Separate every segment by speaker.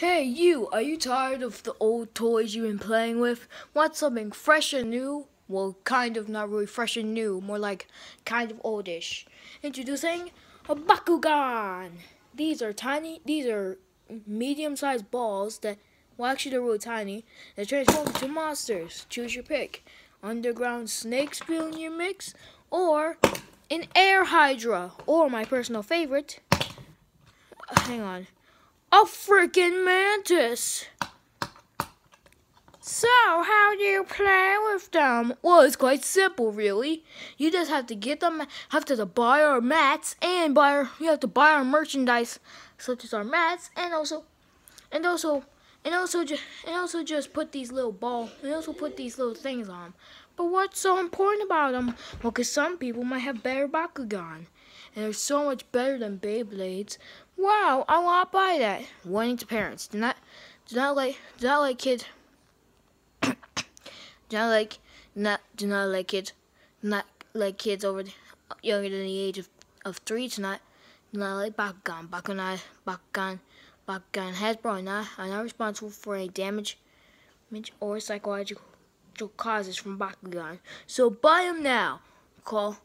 Speaker 1: Hey, you, are you tired of the old toys you've been playing with? Want something fresh and new? Well, kind of not really fresh and new, more like kind of oldish. Introducing a Bakugan! These are tiny, these are medium sized balls that, well, actually, they're really tiny, that transform into monsters. Choose your pick underground snakes fill in your mix, or an air hydra, or my personal favorite. hang on a freaking mantis. So, how do you play with them? Well, it's quite simple, really. You just have to get them, have to buy our mats, and buy our, you have to buy our merchandise, such as our mats, and also, and also, and also, just, and also just put these little ball, and also put these little things on. But what's so important about them? Well, because some people might have better Bakugan, and they're so much better than Beyblades. Wow, I want to buy that. Warning to parents: Do not, do not like, do not like kids. do not like, not, do not like kids, not like kids over the, younger than the age of, of three. Do not like Bakugan, Bakugan, Bakugan, Bakugan Hasbro not are not responsible for any damage, damage or psychological causes from Bakugan. So buy them now. Call.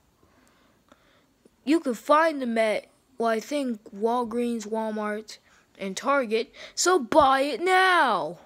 Speaker 1: You can find them at well, I think Walgreens, Walmart, and Target. So buy it now.